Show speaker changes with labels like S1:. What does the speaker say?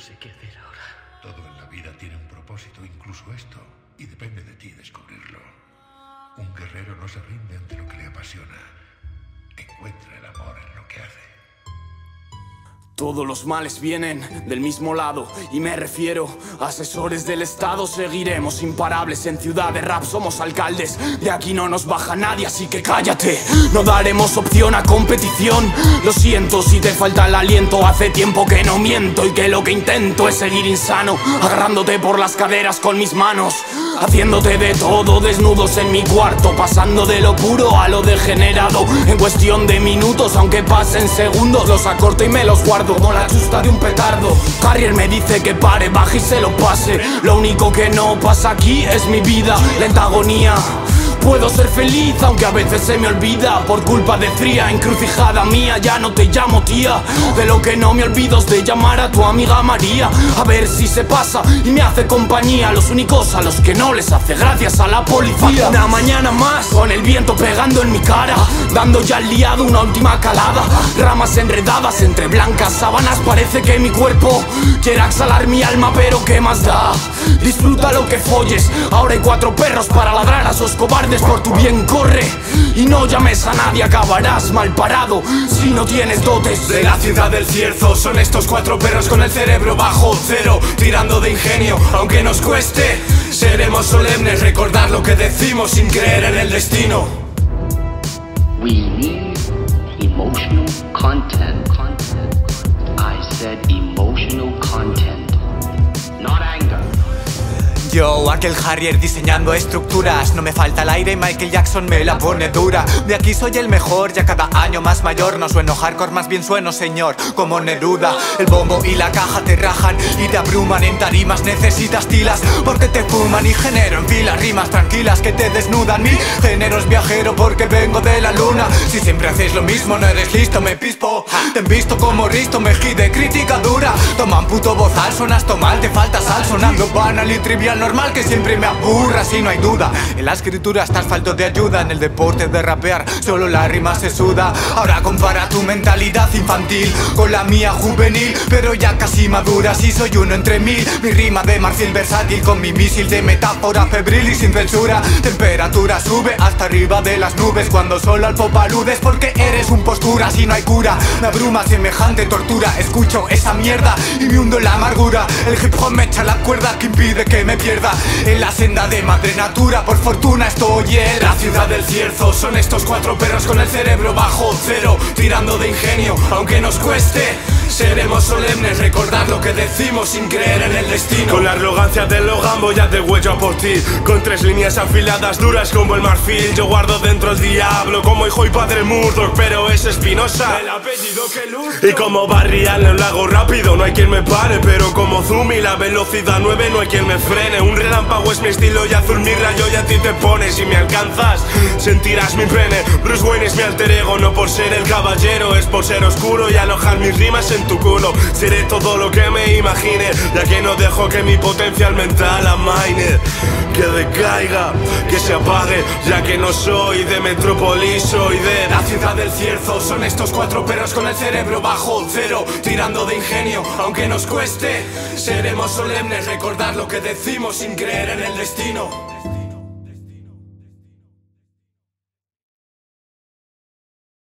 S1: sé qué hacer ahora.
S2: Todo en la vida tiene un propósito, incluso esto, y depende de ti descubrirlo. Un guerrero no se rinde ante lo que le apasiona. Encuentra el amor en lo que hace.
S3: Todos los males vienen del mismo lado y me refiero a asesores del Estado. Seguiremos imparables en ciudad de rap, somos alcaldes. De aquí no nos baja nadie, así que cállate. No daremos opción a competición. Lo siento si te falta el aliento. Hace tiempo que no miento y que lo que intento es seguir insano. Agarrándote por las caderas con mis manos. Haciéndote de todo desnudos en mi cuarto. Pasando de lo puro a lo degenerado. En cuestión de minutos, aunque pasen segundos, los acorto y me los guardo como la chusta de un petardo. Carrier me dice que pare, baje y se lo pase. Lo único que no pasa aquí es mi vida, lenta agonía. Puedo ser feliz aunque a veces se me olvida. Por culpa de fría encrucijada mía Ya no te llamo tía. De lo que no me olvido es de llamar a tu amiga María. A ver si se pasa y me hace compañía. Los únicos a los que no les hace gracias a la policía. Una mañana más con el viento pegando en mi cara. Dando ya al liado una última calada. Ramas enredadas entre blancas sábanas. Parece que mi cuerpo quiera exhalar mi alma Pero ¿qué más da? Disfruta lo que folles. Ahora hay cuatro perros para ladrar a sus cobardes por tu bien corre. Y no llames a nadie, acabarás mal parado Si no tienes dotes
S4: De la ciudad del cierzo Son estos cuatro perros con el cerebro bajo cero Tirando de ingenio, aunque nos cueste. Seremos solemnes, recordar lo que decimos Sin creer en el destino.
S5: We need emotional content.
S6: Yo, aquel Harrier diseñando estructuras. No me falta el aire y Michael Jackson me la pone dura. De aquí soy el mejor, ya cada año más mayor. No sueno hardcore, más bien sueno señor Como Neruda, el bombo y la caja te rajan Y te abruman en tarimas, necesitas tilas Porque te fuman y genero en filas Rimas tranquilas que te desnudan. Mi género es viajero porque vengo de la luna. Si siempre haces lo mismo, no eres listo, me pispo. Te he visto como risto, me de crítica dura. Toman puto bozal, sonas mal, te falta sal. Sonando banal y trivial normal que siempre me aburra si no hay duda. En la escritura estás falto de ayuda En el deporte de rapear solo la rima se suda. Ahora compara tu mentalidad infantil Con la mía juvenil Pero ya casi madura si soy uno entre mil. Mi rima de marfil versátil Con mi misil de metáfora febril y sin censura. Temperatura sube hasta arriba de las nubes Cuando solo al pop Porque eres un postura si no hay cura. Me abruma semejante tortura Escucho esa mierda y me hundo en la amargura. El hip hop me echa la cuerda que impide que me pierda en la senda de madre natura. Por fortuna estoy en
S4: la ciudad del cierzo. Son estos cuatro perros con el cerebro bajo cero, tirando de ingenio, aunque nos cueste. Seremos solemnes, recordar lo que decimos sin creer en el destino. Con la arrogancia del Logan voy a de huello por ti. Con tres líneas afiladas duras como el marfil. Yo guardo dentro el diablo como hijo y padre Murdoch, pero es espinosa. El apellido que Y como barrial en un lago rápido, no hay quien me pare. Pero como y la velocidad 9, no hay quien me frene. Un relámpago es mi estilo y azul mi rayo y a ti te pones. Si me alcanzas, sentirás mi pene. Bruce Wayne es mi alter ego, no por ser el caballero, es por ser oscuro y alojar mis rimas en tu culo. Seré todo lo que me imagine, ya que no dejo que mi potencial mental amaine. Que decaiga, que se apague, ya que no soy de Metrópolis, soy de la ciudad del cierzo. Son estos cuatro perros con el cerebro bajo cero, tirando de ingenio, aunque nos cueste. Seremos solemnes, recordar lo que decimos sin creer en el destino.